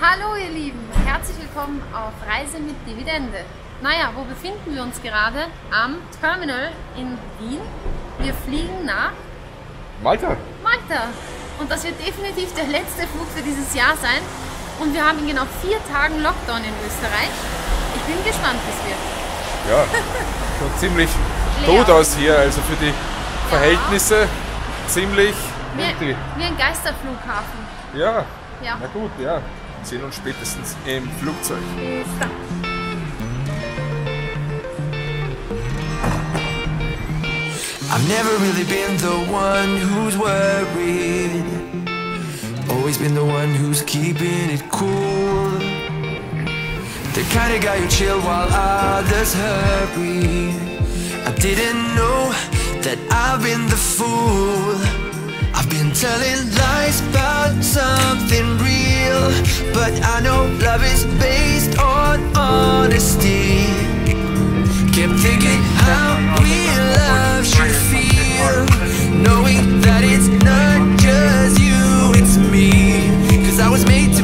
Hallo ihr Lieben, herzlich willkommen auf Reise mit Dividende. Naja, wo befinden wir uns gerade? Am Terminal in Wien. Wir fliegen nach Malta. Malta. Und das wird definitiv der letzte Flug für dieses Jahr sein. Und wir haben in genau vier Tagen Lockdown in Österreich. Ich bin gespannt, wie es wird. Ja, schon ziemlich tot aus hier, also für die Verhältnisse ziemlich empty. Wie, wie ein Geisterflughafen. Ja, Ja. na gut, ja. Sehen uns spätestens im Flugzeug. Bis dann. I've never really been the one who's worried. Always been the one who's keeping it cool. The kind of guy who chill while others hurry. I didn't know that I've been the fool. I've been telling But I know love is based on honesty. Kept thinking how real love should feel Knowing that it's not just you, it's me Cause I was made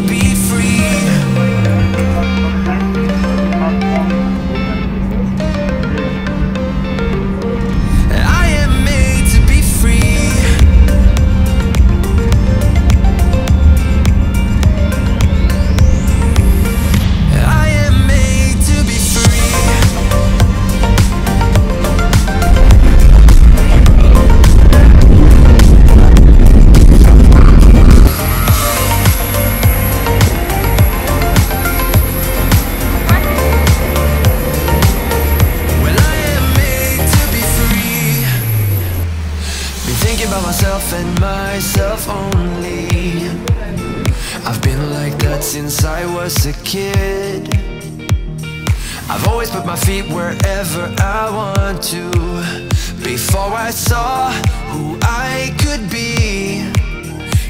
About myself and myself only. I've been like that since I was a kid. I've always put my feet wherever I want to. Before I saw who I could be,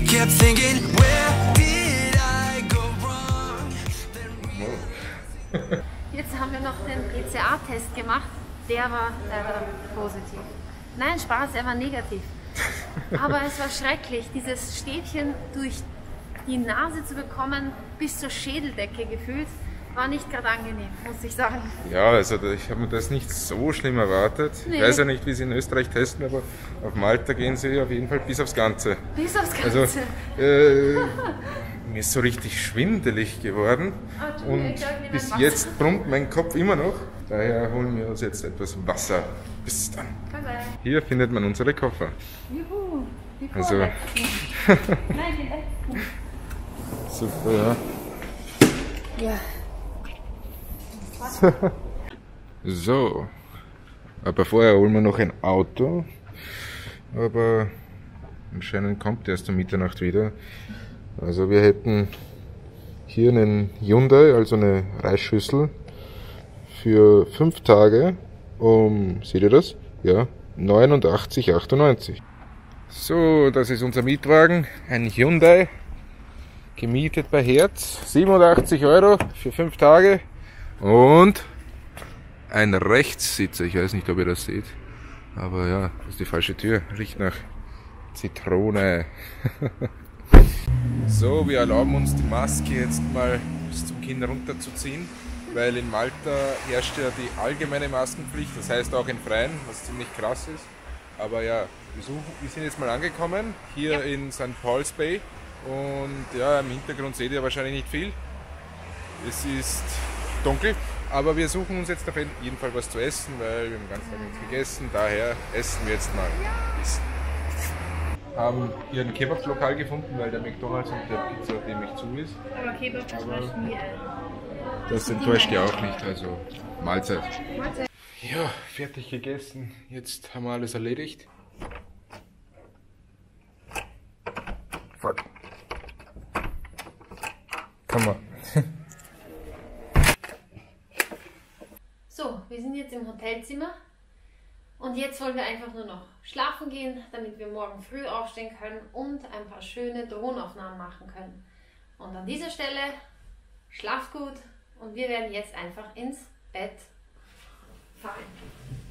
kept thinking, where did I go wrong? Jetzt haben wir noch den PCA-Test gemacht. Der war leider positiv. Nein, Spaß, er war negativ. Aber es war schrecklich, dieses Stäbchen durch die Nase zu bekommen, bis zur Schädeldecke gefühlt, war nicht gerade angenehm, muss ich sagen. Ja, also ich habe mir das nicht so schlimm erwartet. Nee. Ich weiß ja nicht, wie sie in Österreich testen, aber auf Malta gehen sie auf jeden Fall bis aufs Ganze. Bis aufs Also Ganze. äh, mir ist so richtig schwindelig geworden Entschuldigung, und bis jetzt brummt mein Kopf immer noch. Daher holen wir uns jetzt etwas Wasser. Bis dann. Bye bye. Hier findet man unsere Koffer. Juhu, die Also-. Nein, die letzten. Super, ja. Ja. So, aber vorher holen wir noch ein Auto. Aber anscheinend kommt erst um Mitternacht wieder. Also wir hätten hier einen Hyundai, also eine Reisschüssel für 5 Tage um, seht ihr das? Ja, 89,98. So, das ist unser Mietwagen, ein Hyundai, gemietet bei Herz, 87 Euro für 5 Tage und ein Rechtssitzer. Ich weiß nicht, ob ihr das seht. Aber ja, das ist die falsche Tür. Riecht nach Zitrone. so, wir erlauben uns die Maske jetzt mal bis zum Kinn runterzuziehen, weil in Malta herrscht ja die allgemeine Maskenpflicht, das heißt auch in Freien, was ziemlich krass ist. Aber ja, wir, suchen, wir sind jetzt mal angekommen, hier in St. Paul's Bay. Und ja, im Hintergrund seht ihr wahrscheinlich nicht viel. Es ist dunkel, aber wir suchen uns jetzt auf jeden Fall was zu essen, weil wir haben ganz lange nichts gegessen. Daher essen wir jetzt mal. Haben hier ein Kebab-Lokal gefunden, weil der McDonalds und der Pizza nämlich zu ist. Aber Kebab, das war nie ein. Das enttäuscht ja auch nicht, also Mahlzeit. Mahlzeit. Ja, fertig gegessen. Jetzt haben wir alles erledigt. Fuck. Kann man. So, wir sind jetzt im Hotelzimmer und jetzt wollen wir einfach nur noch schlafen gehen, damit wir morgen früh aufstehen können und ein paar schöne Drohnenaufnahmen machen können. Und an dieser Stelle schlaft gut und wir werden jetzt einfach ins Bett time.